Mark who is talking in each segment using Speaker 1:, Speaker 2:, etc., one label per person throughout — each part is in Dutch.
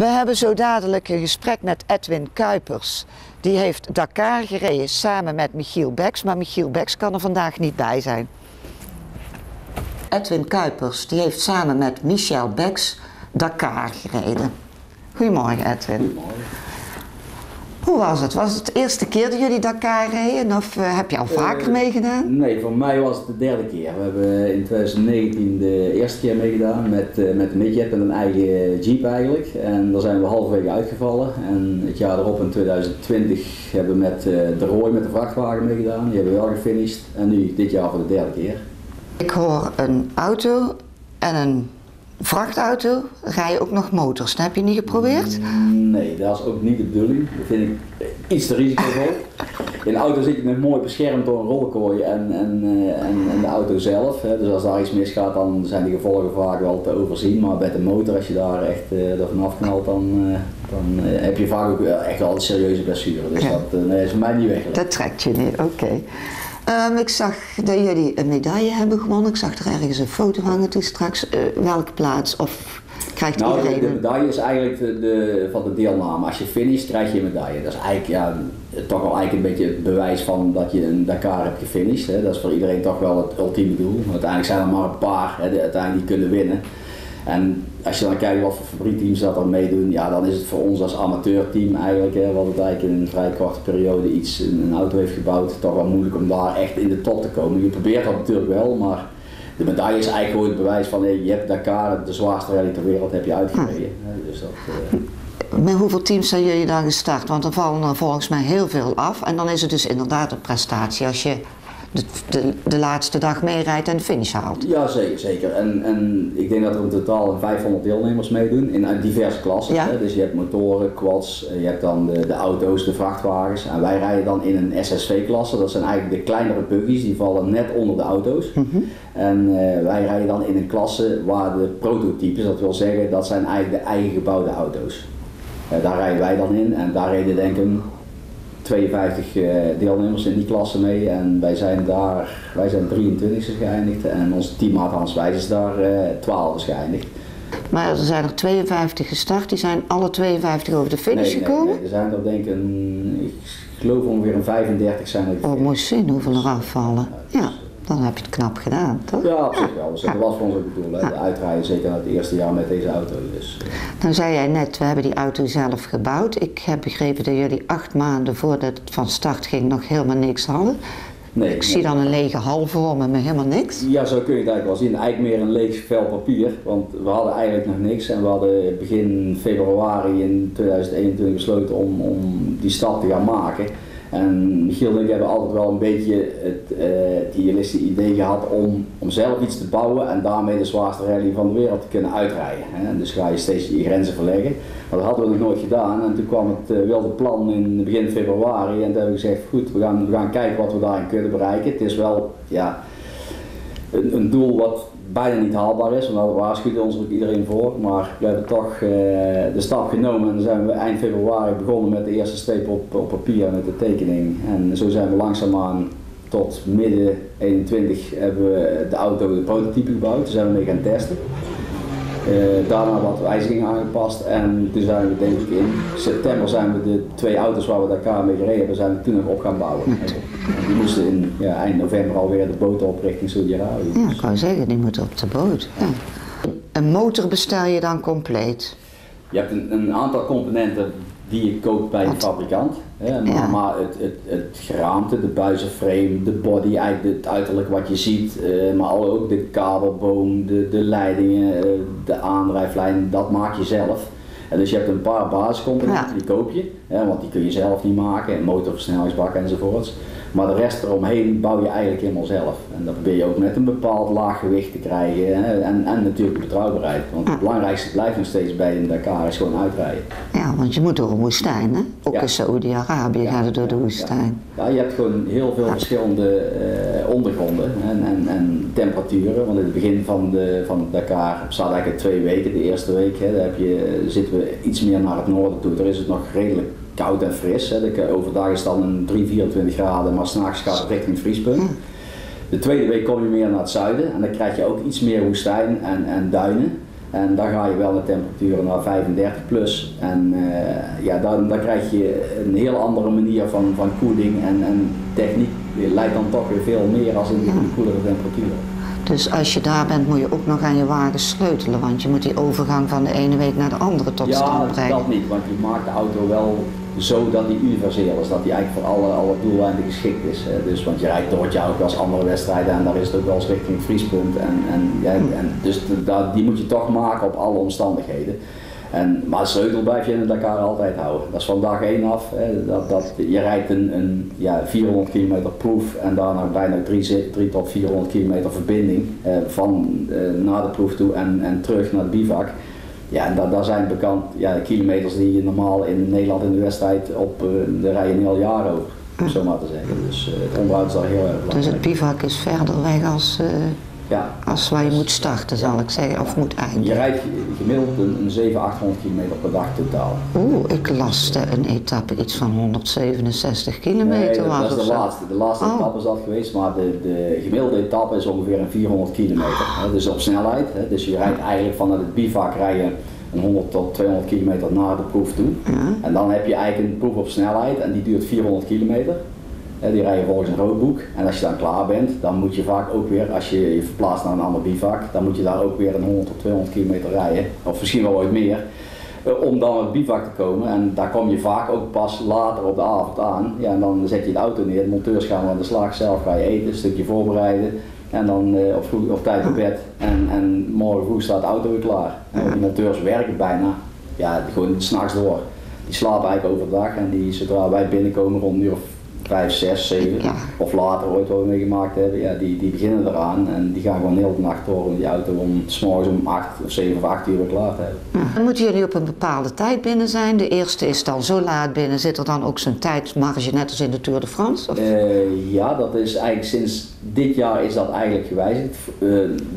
Speaker 1: We hebben zo dadelijk een gesprek met Edwin Kuipers. Die heeft Dakar gereden samen met Michiel Beks, maar Michiel Beks kan er vandaag niet bij zijn. Edwin Kuipers die heeft samen met Michel Beks Dakar gereden. Goedemorgen Edwin.
Speaker 2: Goedemorgen.
Speaker 1: Hoe was het? Was het de eerste keer dat jullie Dakar reden of eh, heb je al vaker
Speaker 2: Eh,
Speaker 1: meegedaan?
Speaker 2: Nee, voor mij was het de derde keer. We hebben in 2019 de eerste keer meegedaan met, eh, met een midget, met een eigen jeep eigenlijk. En daar zijn we halverwege uitgevallen. En het jaar erop in 2020 hebben we met de Rooi met de vrachtwagen meegedaan. Die hebben we wel gefinished. En nu dit jaar voor de derde keer.
Speaker 1: Ik hoor een auto en een vrachtauto. Rij je ook nog motors? Dat heb je niet geprobeerd?
Speaker 2: Nee, dat is ook niet de bedoeling. Dat vind ik iets te risicovol. In de auto zit je net mooi beschermd door een rolkooi en, en, eh, en, en de auto zelf. Hè. Dus als daar iets misgaat, dan zijn die gevolgen vaak wel te overzien. Maar bij de motor, als je daar echt eh er vanaf knalt, dan, eh, dan heb je vaak ook echt wel een serieuze blessure. Dus
Speaker 1: Ja.
Speaker 2: dat is voor mij niet weggelegd.
Speaker 1: Dat trekt je niet, oké. Ehm, ik zag dat jullie een medaille hebben gewonnen. Ik zag er ergens een foto hangen toen straks. Eh, welke plaats? Of krijgt
Speaker 2: Nou, de,
Speaker 1: iedereen
Speaker 2: de
Speaker 1: een-
Speaker 2: medaille is eigenlijk de, de- van de deelname. Als je finisht, krijg je een medaille. Dat is eigenlijk ja, toch wel eigenlijk een beetje het bewijs van dat je een Dakar hebt gefinished. Hè. Dat is voor iedereen toch wel het ultieme doel. Uiteindelijk zijn er maar een paar hè, die uiteindelijk die kunnen winnen. En als je dan kijkt wat voor fabriekteams dat dan meedoen, ja, dan is het voor ons als amateurteam eigenlijk, hè, wat het eigenlijk in een vrij korte periode iets, een, auto heeft gebouwd, toch wel moeilijk om daar echt in de top te komen. Je probeert dat natuurlijk wel, maar de medaille is eigenlijk gewoon het bewijs van hey, je hebt Dakar, de zwaarste rally ter wereld, heb je uitgereden. Hè, Dus dat, eh,
Speaker 1: Met hoeveel teams zijn jullie dan gestart? Want er vallen er volgens mij heel veel af. En dan is het dus inderdaad een prestatie als je de, de, de laatste dag meerijdt en de finish haalt.
Speaker 2: Ja, zeker. zeker. En, en ik denk dat er in totaal 500 deelnemers meedoen in diverse klassen.
Speaker 1: Ja.
Speaker 2: Hè? Dus je hebt motoren, quads, eh, je hebt dan de, de auto's, de vrachtwagens. En wij rijden dan in een SSV-klasse. Dat zijn eigenlijk de kleinere buggies, die vallen net onder de auto's. En eh, wij rijden dan in een klasse waar de prototypes, dat wil zeggen, dat zijn eigenlijk de eigen gebouwde auto's. Eh, daar rijden wij dan in en daar reden denk ik een 52 eh, deelnemers in die klasse mee en wij zijn daar, wij zijn 23 geëindigd en onze teammaat Hans Wijs is daar eh 12 geëindigd.
Speaker 1: Maar er zijn er 52 gestart. Die zijn alle 52 over de finish
Speaker 2: nee,
Speaker 1: gekomen.
Speaker 2: Nee, er zijn er denk ik, een, ik geloof ongeveer een 35 zijn er.
Speaker 1: Oh, moest zien hoeveel er afvallen. Ja, dan heb je het knap gedaan, toch?
Speaker 2: Ja, op zich wel. Dus dat was voor ons ook het doel, hè? de uitrijden zeker het eerste jaar met deze auto. Dus.
Speaker 1: Dan zei jij net, we hebben die auto zelf gebouwd. Ik heb begrepen dat jullie acht maanden voordat het van start ging nog helemaal niks hadden.
Speaker 2: Nee,
Speaker 1: Ik zie dan een lege hal voor me met helemaal niks.
Speaker 2: Ja, zo kun je het eigenlijk wel zien. Eigenlijk meer een leeg vel papier, want we hadden eigenlijk nog niks en we hadden begin februari in 2021 besloten om, om die stap te gaan maken. En Michiel en ik hebben altijd wel een beetje het, het idealistische idee gehad om, om zelf iets te bouwen en daarmee de zwaarste rally van de wereld te kunnen uitrijden. Hè. Dus ga je steeds je grenzen verleggen. Maar dat hadden we nog nooit gedaan en toen kwam het eh, wilde plan in begin februari en toen hebben we gezegd, goed, we gaan, we gaan kijken wat we daarin kunnen bereiken. Het is wel, ja, een, een doel wat bijna niet haalbaar is, want daar waarschuwde ons ook iedereen voor. Maar we hebben toch eh, de stap genomen en dan zijn we eind februari begonnen met de eerste streep op, op papier met de tekening. En zo zijn we langzaamaan tot midden 21 hebben we de auto, de prototype gebouwd, daar zijn we mee gaan testen. Eh, daarna wat wijzigingen aangepast en toen zijn we denk ik in september zijn we de twee auto's waar we Dakar mee gereden hebben, zijn we toen nog op gaan bouwen. En die moesten in ja, eind november alweer de boot op richting Saudi-Arabië.
Speaker 1: Ja, ik wou zeggen, die moet op de boot. Ja. Een motor bestel je dan compleet.
Speaker 2: Je hebt een, een aantal componenten die je koopt bij de fabrikant. Hè, maar
Speaker 1: Ja.
Speaker 2: maar het, het, het geraamte, de buizenframe, de body, het uiterlijk wat je ziet, eh, maar ook de kabelboom, de, de leidingen, eh, de aandrijflijn, dat maak je zelf. En dus je hebt een paar basiscomponenten,
Speaker 1: Ja.
Speaker 2: die koop je, hè, want die kun je zelf niet maken, motorversnellingsbak enzovoorts. Maar de rest eromheen bouw je eigenlijk helemaal zelf. En dat probeer je ook met een bepaald laag gewicht te krijgen hè, en, en natuurlijk betrouwbaarheid. Want het belangrijkste blijft nog steeds bij een Dakar is gewoon uitrijden.
Speaker 1: Ja, want je moet door een woestijn, hè? Ook
Speaker 2: Ja.
Speaker 1: in Saudi-Arabië gaat het door de woestijn.
Speaker 2: Ja, je hebt gewoon heel veel verschillende eh, ondergronden en, en, en temperaturen. Want in het begin van de, van Dakar staat eigenlijk twee weken. De eerste week hè, daar heb je, zitten we iets meer naar het noorden toe. Daar is het nog redelijk koud en fris. Hè. De- Overdag is het dan een 3, 24 graden, maar s'nachts gaat het richting het vriespunt. De tweede week kom je meer naar het zuiden en dan krijg je ook iets meer woestijn en, en duinen. En dan ga je wel met temperaturen naar 35 plus. En uh, ja, dan, dan krijg je een heel andere manier van, van koeling en, en techniek leidt dan toch weer veel meer als in de koelere temperaturen.
Speaker 1: Dus als je daar bent moet je ook nog aan je wagen sleutelen, want je moet die overgang van de ene week naar de andere tot stand brengen.
Speaker 2: Ja, dat niet, want je maakt de auto wel zo dat die universeel is, dat die eigenlijk voor alle, alle doeleinden geschikt is. Dus, want je rijdt door je auto als andere wedstrijden en daar is het ook wel eens richting het vriespunt. En, en, ja, en dus die moet je toch maken op alle omstandigheden. En, maar sleutel blijf je in Dakar altijd houden. Dat is van dag 1 af. Hè, dat, dat, je rijdt een, een ja, 400 kilometer proef en daarna bijna 3, tot 400 kilometer verbinding eh, van eh, naar de proef toe en, en terug naar de bivak. Ja, en daar, daar zijn bekend ja, kilometers die je normaal in Nederland in de wedstrijd op, uh, de rijden nu al jaren over, om zo maar te zeggen. Dus uh, het onderhoud is daar heel erg belangrijk.
Speaker 1: Dus het bivak is verder weg als... Ja. Als waar je moet starten, zal ik zeggen, of moet eindigen.
Speaker 2: Je rijdt gemiddeld een, 700, 800 kilometer per dag totaal.
Speaker 1: Oeh, ik laste een etappe iets van 167 kilometer.
Speaker 2: Nee, dat, is de laatste. De laatste oh. etappe is dat geweest, maar de, de gemiddelde etappe is ongeveer een 400 kilometer. Dus op snelheid. Dus je rijdt eigenlijk vanuit het bivak rijden een 100 tot 200 kilometer naar de proef toe. Ja. En dan heb je eigenlijk een proef op snelheid en die duurt 400 kilometer die rijden volgens een roodboek. En als je dan klaar bent, dan moet je vaak ook weer, als je je verplaatst naar een ander bivak, dan moet je daar ook weer een 100 tot 200 kilometer rijden. Of misschien wel ooit meer. Eh, om dan het bivak te komen. En daar kom je vaak ook pas later op de avond aan. Ja, en dan zet je de auto neer, de monteurs gaan aan de slag, zelf ga je eten, een stukje voorbereiden. En dan uh, op, vroeg, op tijd op bed. En, en morgen vroeg staat de auto weer klaar. Die monteurs werken bijna, ja, gewoon s'nachts door. Die slapen eigenlijk overdag en die, zodra wij binnenkomen rond een uur of vijf, zes, zeven of later ooit wat we meegemaakt hebben, ja, die, die beginnen eraan en die gaan gewoon heel de nacht door in die auto om s morgens om acht of zeven of acht uur weer klaar te hebben.
Speaker 1: Dan moeten jullie op een bepaalde tijd binnen zijn. De eerste is dan zo laat binnen. Zit er dan ook zo'n tijdmarge net als in de Tour de France? Of?
Speaker 2: Uh, ja, dat is eigenlijk sinds dit jaar is dat eigenlijk gewijzigd. Uh,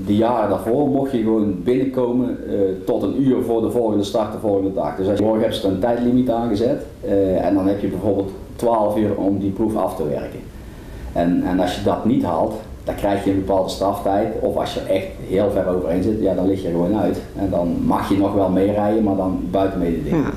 Speaker 2: de jaren daarvoor mocht je gewoon binnenkomen uh, tot een uur voor de volgende start de volgende dag. Dus als je morgen hebt ze een tijdlimiet aangezet en dan heb je bijvoorbeeld 12 uur om die proef af te werken. En, en als je dat niet haalt, dan krijg je een bepaalde straftijd. Of als je echt heel ver overheen zit, ja, dan lig je gewoon uit. En dan mag je nog wel meerijden, maar dan buiten mededinging. Ja.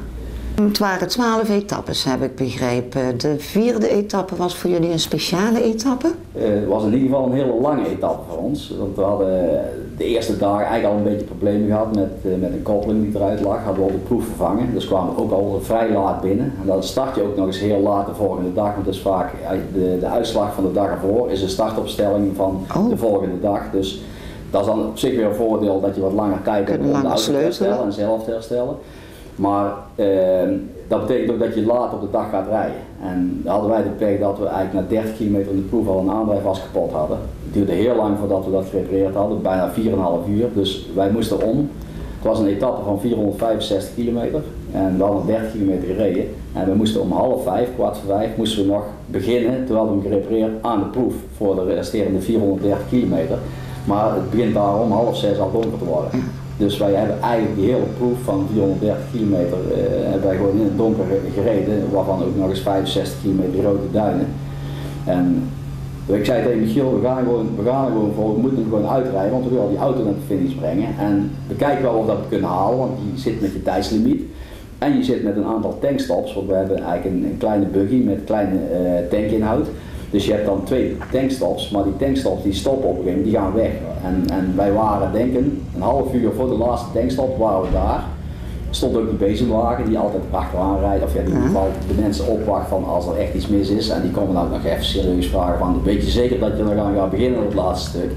Speaker 1: Het waren twaalf etappes, heb ik begrepen. De vierde etappe was voor jullie een speciale etappe?
Speaker 2: Uh, het was in ieder geval een hele lange etappe voor ons. Want we hadden de eerste dag eigenlijk al een beetje problemen gehad met, uh, met een koppeling die eruit lag. Hadden we al de proef vervangen, dus kwamen we ook al vrij laat binnen. En dan start je ook nog eens heel laat de volgende dag. Want is vaak de, de uitslag van de dag ervoor is een startopstelling van oh. de volgende dag. Dus dat is dan op zich weer een voordeel dat je wat langer tijd hebt om de auto te herstellen en zelf te herstellen. Maar ehm, dat betekent ook dat je laat op de dag gaat rijden. En hadden wij de pech dat we eigenlijk na 30 kilometer in de proef al een aandrijfas kapot hadden. Het duurde heel lang voordat we dat gerepareerd hadden, bijna 4,5 uur. Dus wij moesten om. Het was een etappe van 465 kilometer en we hadden 30 kilometer gereden. En we moesten om half vijf, kwart voor vijf, moesten we nog beginnen, terwijl we hem gerepareerd, aan de proef voor de resterende 430 kilometer. Maar het begint daar om half zes al donker te worden. Dus wij hebben eigenlijk die hele proef van 430 kilometer uh, hebben wij gewoon in het donker gereden, waarvan ook nog eens 65 kilometer grote duinen. En ik zei tegen Michiel, we gaan gewoon, we gaan gewoon voor, we moeten gewoon uitrijden, want we willen die auto naar de finish brengen. En we kijken wel of dat kunnen halen, want je zit met je tijdslimiet. En je zit met een aantal tankstops, want we hebben eigenlijk een, een kleine buggy met kleine uh, tankinhoud. Dus je hebt dan twee tankstops, maar die tankstops die stoppen op een gegeven moment, die gaan weg. En, en wij waren denken, een half uur voor de laatste tankstop waren we daar. Stond ook die bezemwagen die altijd achteraan rijdt, of ja, die in ieder geval de mensen opwacht van als er echt iets mis is. En die komen dan nog even serieus vragen van, weet je zeker dat je dan gaan, gaan beginnen op het laatste stuk?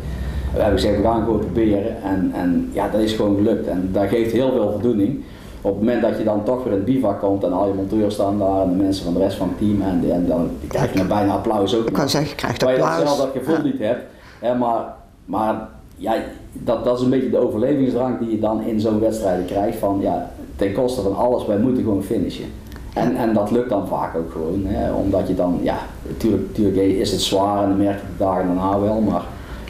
Speaker 2: We hebben gezegd, we gaan gewoon proberen. En, en ja, dat is gewoon gelukt. En dat geeft heel veel voldoening op het moment dat je dan toch weer in het bivak komt en al je monteurs staan daar en de mensen van de rest van het team en, en dan krijg je bijna applaus ook.
Speaker 1: Ik kan zeggen, je krijgt
Speaker 2: applaus.
Speaker 1: Waar
Speaker 2: je dat zelf dat gevoel niet hebt. Hè, maar maar ja, dat, dat is een beetje de overlevingsdrang die je dan in zo'n wedstrijd krijgt van ja, ten koste van alles, wij moeten gewoon finishen. En, en dat lukt dan vaak ook gewoon, hè, omdat je dan, ja, natuurlijk, natuurlijk is het zwaar en dan merk je de dagen daarna wel, maar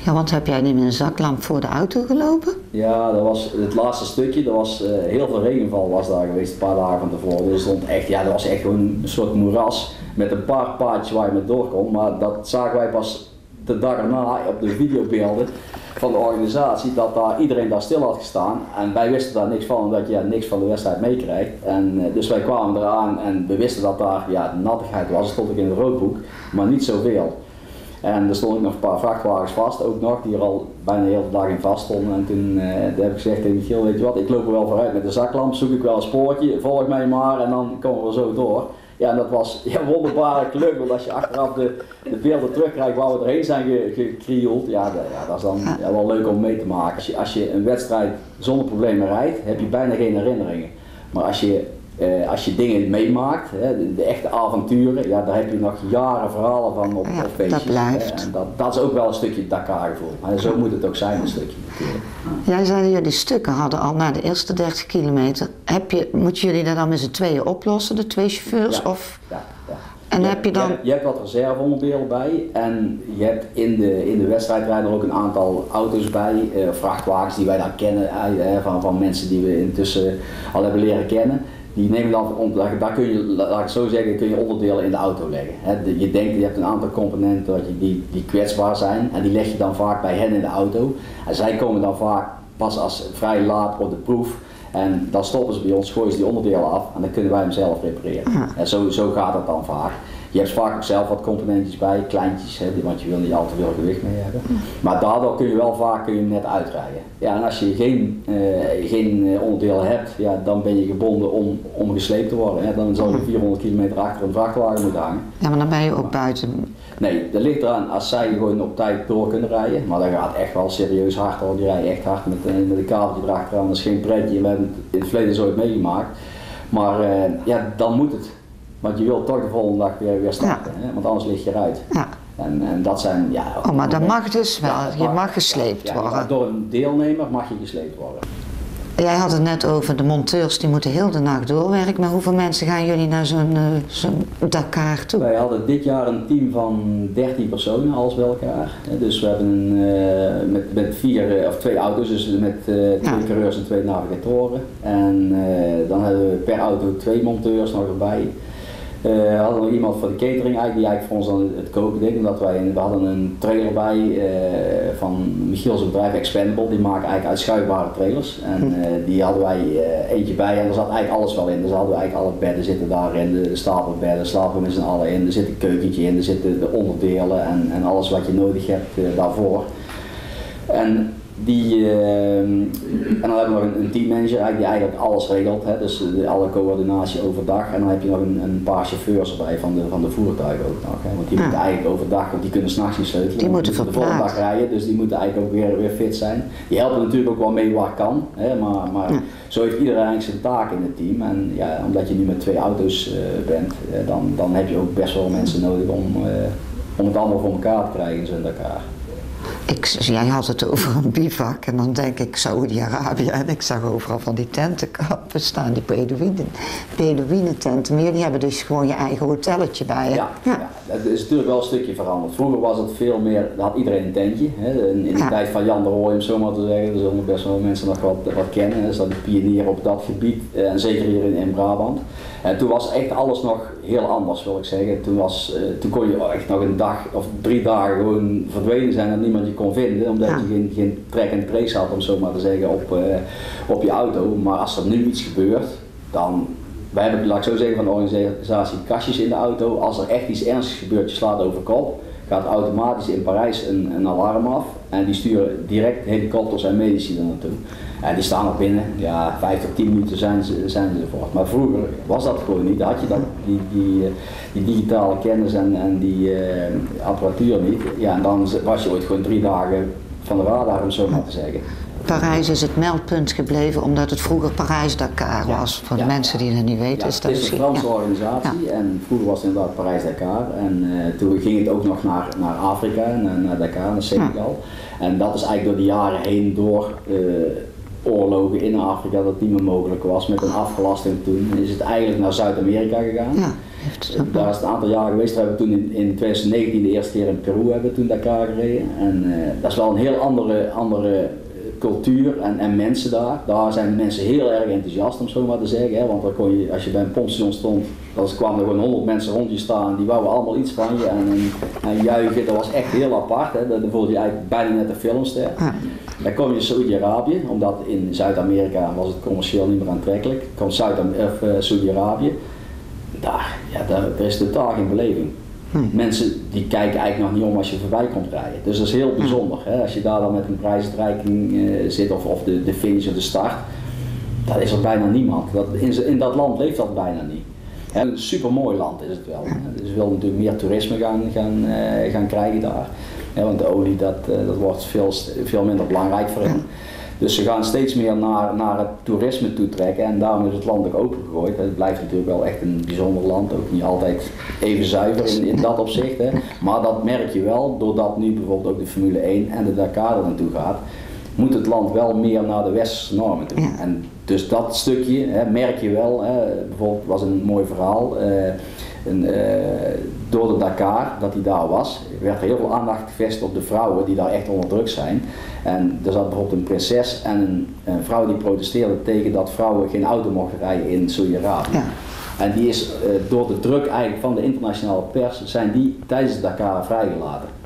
Speaker 1: ja, want heb jij niet met een zaklamp voor de auto gelopen?
Speaker 2: Ja, dat was het laatste stukje. Er was uh, heel veel regenval was daar geweest, een paar dagen van tevoren. Dus stond echt, ja, dat was echt gewoon een soort moeras met een paar paadjes waar je mee door kon. Maar dat zagen wij pas de dag erna op de videobeelden. van de organisatie dat daar iedereen daar stil had gestaan. En wij wisten daar niks van, omdat je niks van de wedstrijd meekrijgt. En uh, dus wij kwamen eraan en we wisten dat daar ja, nattigheid was. Dat stond ik in het roodboek, maar niet zoveel. En er stonden nog een paar vrachtwagens vast, ook nog, die er al bijna de hele dag in vast stonden. En toen uh, heb ik gezegd tegen Michiel, weet je wat, ik loop er wel vooruit met de zaklamp, zoek ik wel een spoortje, volg mij maar en dan komen we zo door. Ja, en dat was ja, wonderbare geluk, want als je achteraf de, de beelden terugkrijgt waar we erheen zijn gekrield, ja, ja, dat is dan ja, wel leuk om mee te maken. Als je, als je een wedstrijd zonder problemen rijdt, heb je bijna geen herinneringen. Maar als je uh, als je dingen meemaakt, hè, de, de, echte avonturen, ja, daar heb je nog jaren verhalen van op,
Speaker 1: ja,
Speaker 2: op feestjes.
Speaker 1: Dat blijft.
Speaker 2: En dat, dat is ook wel een stukje Dakar gevoel. Maar zo moet het ook zijn, een stukje natuurlijk.
Speaker 1: Jij zei dat jullie stukken hadden al na de eerste 30 kilometer. Heb je, moeten jullie dat dan met z'n tweeën oplossen, de twee chauffeurs?
Speaker 2: Ja,
Speaker 1: of?
Speaker 2: ja.
Speaker 1: En
Speaker 2: je,
Speaker 1: heb je dan...
Speaker 2: Je, je hebt wat reserveonderdelen bij en je hebt in de, in de wedstrijdrijder ook een aantal auto's bij, uh, vrachtwagens die wij dan kennen uh, van, van mensen die we intussen al hebben leren kennen die nemen dan, daar kun je, laat ik zo zeggen, kun je onderdelen in de auto leggen. je denkt, je hebt een aantal componenten dat je, die, die kwetsbaar zijn en die leg je dan vaak bij hen in de auto. En zij komen dan vaak pas als vrij laat op de proef en dan stoppen ze bij ons, gooien ze die onderdelen af en dan kunnen wij hem zelf repareren. En zo, zo gaat het dan vaak. Je hebt vaak ook zelf wat componentjes bij, kleintjes, hè, want je wil niet al te veel gewicht mee hebben. Maar daardoor kun je wel vaak kun je net uitrijden. Ja, en als je geen, uh, geen onderdelen hebt, ja, dan ben je gebonden om, om gesleept te worden. Hè. Dan zal je 400 kilometer achter een vrachtwagen moeten hangen.
Speaker 1: Ja, maar dan ben je ook buiten.
Speaker 2: Nee, dat ligt eraan als zij gewoon op tijd door kunnen rijden. Maar dat gaat echt wel serieus hard hoor. Die rijden echt hard met, met een kabeltje erachteraan. Dat is geen pretje. We hebben het in het verleden zo meegemaakt. Maar uh, ja, dan moet het. Want je wilt toch de volgende dag weer, weer starten, ja. hè? want anders lig je eruit.
Speaker 1: Ja.
Speaker 2: En, en dat zijn, ja...
Speaker 1: Oh, maar dat mag dus wel, ja, je mag, mag gesleept worden.
Speaker 2: door een deelnemer mag je gesleept worden.
Speaker 1: Jij had het net over de monteurs, die moeten heel de nacht doorwerken. Maar hoeveel mensen gaan jullie naar zo'n uh, zo Dakar toe?
Speaker 2: Wij hadden dit jaar een team van 13 personen, alles bij elkaar. Dus we hebben uh, met, met vier, uh, of twee auto's, dus met twee ja. coureurs en twee navigatoren. En dan hebben we per auto twee monteurs nog erbij. Uh, we hadden nog iemand voor de catering eigenlijk, die eigenlijk voor ons dan het koken deed. Omdat wij, we hadden een trailer bij uh, van Michiel's bedrijf Expendable. Die maken eigenlijk uitschuifbare trailers. En uh, die hadden wij eentje bij en er zat eigenlijk alles wel in. Dus hadden we eigenlijk alle bedden zitten daarin, de stapelbedden, slapen we met z'n allen in. Er zit een keukentje in, er zitten de onderdelen en, en alles wat je nodig hebt daarvoor. En die, uh, en dan hebben we nog een, een teammanager die eigenlijk alles regelt, hè, dus de, alle coördinatie overdag. En dan heb je nog een, een paar chauffeurs erbij van de, van de voertuigen ook nog. Hè, want die moeten eigenlijk overdag, want die kunnen s'nachts niet sleutelen.
Speaker 1: Die moeten
Speaker 2: de volgende dag rijden, dus die moeten eigenlijk ook weer, weer fit zijn. Die helpen natuurlijk ook wel mee waar kan, hè, maar, maar ja. zo heeft iedereen eigenlijk zijn taak in het team. En ja, omdat je nu met twee auto's uh, bent, dan, dan heb je ook best wel mensen nodig om, om het allemaal voor elkaar te krijgen in Dakar.
Speaker 1: Ik, jij had het over een bivak en dan denk ik Saudi-Arabië en ik zag overal van die tentenkampen staan, die Beduïnen, Beduïnen tenten meer, die hebben dus gewoon je eigen hotelletje bij je.
Speaker 2: Ja, ja. ja, dat is natuurlijk wel een stukje veranderd. Vroeger was het veel meer, had iedereen een tentje, hè. in, in de ja. tijd van Jan de Rooij om zo maar te zeggen, er zullen best wel mensen nog wat, wat kennen, is dat de pionier op dat gebied, en zeker hier in, in Brabant. En toen was echt alles nog heel anders wil ik zeggen. Toen, was, uh, toen kon je echt nog een dag of drie dagen gewoon verdwenen zijn en niemand je kon vinden. Omdat ja. je geen, geen track and trace had om zo maar te zeggen op, uh, op je auto. Maar als er nu iets gebeurt, dan... Wij hebben, laat ik zo zeggen, van de organisatie kastjes in de auto. Als er echt iets ernstigs gebeurt, je slaat over kop gaat automatisch in Parijs een, een, alarm af en die sturen direct helikopters en medici er naartoe. En die staan er binnen, ja, 5 tot 10 minuten zijn ze, zijn ze ervoor. Maar vroeger was dat gewoon niet, had je dat, die, die, die digitale kennis en, en die uh, apparatuur niet. Ja, en dan was je ooit gewoon drie dagen van de radar, om zo maar te zeggen.
Speaker 1: Parijs is het meldpunt gebleven omdat het vroeger Parijs-Dakar was. Voor de ja, mensen die het niet weten
Speaker 2: ja,
Speaker 1: is dat
Speaker 2: Het is een Franse organisatie en vroeger was het inderdaad Parijs-Dakar. En uh, toen ging het ook nog naar, naar Afrika, naar, naar Dakar, naar Senegal. En dat is eigenlijk door de jaren heen door uh, oorlogen in Afrika dat niet meer mogelijk was. Met een afgelasting toen is het eigenlijk naar Zuid-Amerika gegaan.
Speaker 1: Ja.
Speaker 2: Daar is het een aantal jaar geweest. Daar hebben we toen in, in 2019 de eerste keer in Peru hebben we toen Dakar gereden. En uh, dat is wel een heel andere, andere cultuur en, en mensen daar. Daar zijn mensen heel erg enthousiast om zo maar te zeggen. Hè? Want dan kon je, als je bij een pompstation stond, dan kwamen er gewoon honderd mensen rond je staan. Die wouden allemaal iets van je en, en, en juichen. Dat was echt heel apart. Hè? Dan voelde je eigenlijk bijna net een filmster. Dan kom je Saudi-Arabië, omdat in Zuid-Amerika was het commercieel niet meer aantrekkelijk. Komt Zuid- of uh, Saudi-Arabië. Daar, ja, daar, daar is totaal geen beleving. Mensen die kijken eigenlijk nog niet om als je voorbij komt rijden. Dus dat is heel bijzonder. Hè? Als je daar dan met een prijsuitreiking uh, zit of, of de, de finish of de start, dan is er bijna niemand. Dat, in, in dat land leeft dat bijna niet. En een super mooi land is het wel. Hè? Dus we willen natuurlijk meer toerisme gaan, gaan, uh, gaan krijgen daar. Ja, want de olie dat, uh, dat wordt veel, veel minder belangrijk voor hen. Dus ze gaan steeds meer naar, naar het toerisme toe trekken en daarom is het land ook opengegooid. Het blijft natuurlijk wel echt een bijzonder land, ook niet altijd even zuiver in, in dat opzicht. Hè. Maar dat merk je wel, doordat nu bijvoorbeeld ook de Formule 1 en de Dakar er naartoe gaat, moet het land wel meer naar de westerse normen toe.
Speaker 1: Ja.
Speaker 2: En dus dat stukje hè, merk je wel, hè, bijvoorbeeld was een mooi verhaal. Uh, een, uh, door de Dakar, dat hij daar was, werd er heel veel aandacht gevestigd op de vrouwen die daar echt onder druk zijn. En er zat bijvoorbeeld een prinses en een, een vrouw die protesteerde tegen dat vrouwen geen auto mochten rijden in Saudi-Arabië.
Speaker 1: Ja.
Speaker 2: En die is uh, door de druk eigenlijk van de internationale pers, zijn die tijdens de Dakar vrijgelaten.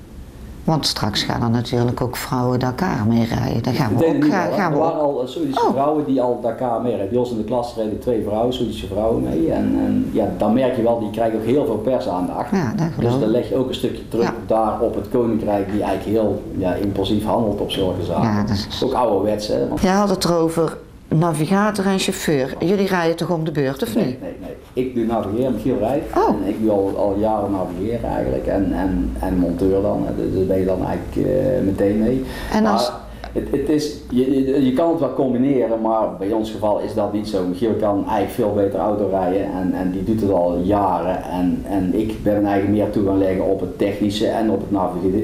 Speaker 1: Want straks gaan er natuurlijk ook vrouwen Dakar mee rijden. Daar gaan we ook gaan,
Speaker 2: al,
Speaker 1: gaan
Speaker 2: Er waren al Soedische oh. vrouwen die al Dakar mee rijden. Bij ons in de klas reden twee vrouwen, Soedische vrouwen mee. En, en, ja, dan merk je wel, die krijgen ook heel veel persaandacht.
Speaker 1: Ja,
Speaker 2: dus dan leg je ook een stukje terug ja. daar op het koninkrijk die eigenlijk heel ja, impulsief handelt op zulke zaken.
Speaker 1: Ja, dat
Speaker 2: is ook ouderwets. Hè? Want...
Speaker 1: Je had het erover navigator en chauffeur. Jullie rijden toch om de beurt of
Speaker 2: nee,
Speaker 1: niet?
Speaker 2: Nee, nee. Ik doe navigeren, Michiel rijdt.
Speaker 1: Oh.
Speaker 2: En ik doe al, al jaren navigeren eigenlijk. En, en, en monteur dan. Dus daar ben je dan eigenlijk uh, meteen mee.
Speaker 1: En als...
Speaker 2: Maar het, het is, je, je, je kan het wel combineren, maar bij ons geval is dat niet zo. Michiel kan eigenlijk veel beter auto rijden en, en die doet het al jaren. En, en ik ben eigenlijk meer toe gaan leggen op het technische en op het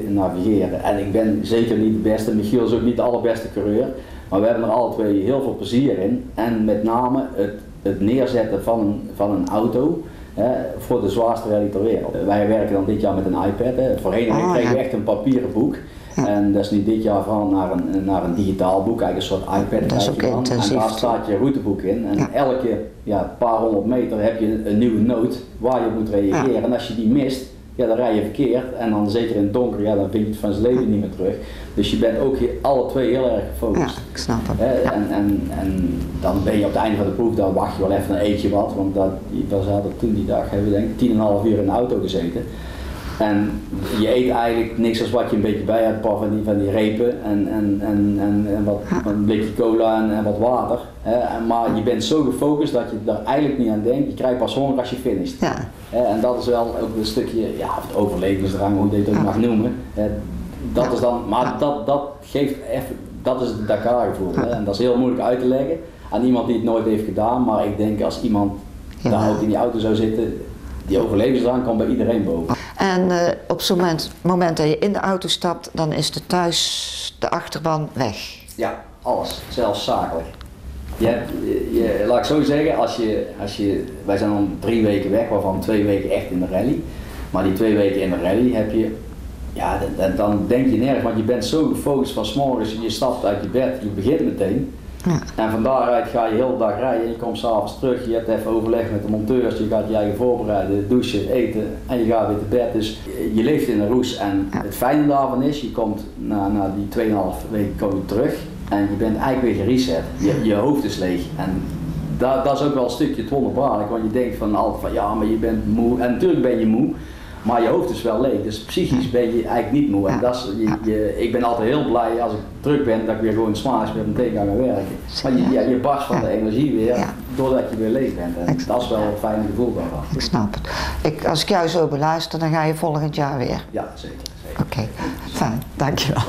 Speaker 2: navigeren. En ik ben zeker niet de beste. Michiel is ook niet de allerbeste coureur. Maar we hebben er alle twee heel veel plezier in. En met name het, het neerzetten van een, van een auto hè, voor de zwaarste rally ter wereld. Wij werken dan dit jaar met een iPad. Hè. Voorheen
Speaker 1: Oh,
Speaker 2: kregen we echt een papieren boek.
Speaker 1: Ja.
Speaker 2: En dat is nu dit jaar van naar een, naar een digitaal boek, eigenlijk een soort iPad.
Speaker 1: Dat is
Speaker 2: krijg
Speaker 1: ook
Speaker 2: je dan.
Speaker 1: intensief.
Speaker 2: En daar staat je routeboek in. En
Speaker 1: Ja.
Speaker 2: elke ja, paar honderd meter heb je een nieuwe noot waar je moet reageren. En als je die mist, ja, dan rij je verkeerd. En dan zeker in het donker, ja, dan vind je het van zijn leven niet meer terug. Dus je bent ook hier alle twee heel erg
Speaker 1: Ja,
Speaker 2: gefocust.
Speaker 1: ik snap Ja.
Speaker 2: en, en, en dan ben je op het einde van de proef, dan wacht je wel even een eetje wat. Want dat, we zaten toen die dag, hebben we denk ik tien en een half uur in de auto gezeten. En je eet eigenlijk niks als wat je een beetje bij hebt, paar van die, van die repen en, en, en, en, wat, een blikje cola en, en wat water. Hè. Maar je bent zo gefocust dat je daar eigenlijk niet aan denkt. Je krijgt pas honger als je finisht.
Speaker 1: Ja.
Speaker 2: En dat is wel ook een stukje, ja, het overlevingsdrang, hoe je het ook mag noemen. Dat is dan, maar dat, dat geeft even, dat is het Dakar gevoel. Hè. En dat is heel moeilijk uit te leggen aan iemand die het nooit heeft gedaan. Maar ik denk als iemand
Speaker 1: Ja.
Speaker 2: daar ook in die auto zou zitten, die overlevingsdrang kan bij iedereen boven.
Speaker 1: En eh, op zo'n moment, moment dat je in de auto stapt, dan is de thuis, de achterban weg.
Speaker 2: Ja, alles, zelfs zakelijk. Je hebt, je, laat ik zo zeggen, als je, als je, wij zijn dan drie weken weg, waarvan twee weken echt in de rally. Maar die twee weken in de rally heb je, ja, d- d- dan denk je nergens, want je bent zo gefocust van 's morgens, je stapt uit je bed, je begint meteen.
Speaker 1: Ja.
Speaker 2: En van daaruit ga je heel de dag rijden, je komt s'avonds terug, je hebt even overleg met de monteurs, je gaat je eigen voorbereiden, douchen, eten en je gaat weer te bed. Dus je leeft in een roes en
Speaker 1: Ja.
Speaker 2: het fijne daarvan is, je komt na, na die 2,5 weken kom je terug en je bent eigenlijk weer gereset. Je, je hoofd is leeg en dat, dat is ook wel een stukje wonderbaarlijk, want je denkt van altijd van ja, maar je bent moe en natuurlijk ben je moe. Maar je hoofd is wel leeg, dus psychisch ben je eigenlijk niet moe. En dat is, je, je, ik ben altijd heel blij als ik terug ben dat ik weer gewoon s'maandags weer meteen ga gaan werken. Maar je, ja, je barst van de energie weer doordat je weer leeg bent. En dat is wel een fijne gevoel daarvan.
Speaker 1: Ik snap het. Ik, als ik jou zo beluister, dan ga je volgend jaar weer.
Speaker 2: Ja, zeker. zeker.
Speaker 1: Oké, fijn, dankjewel.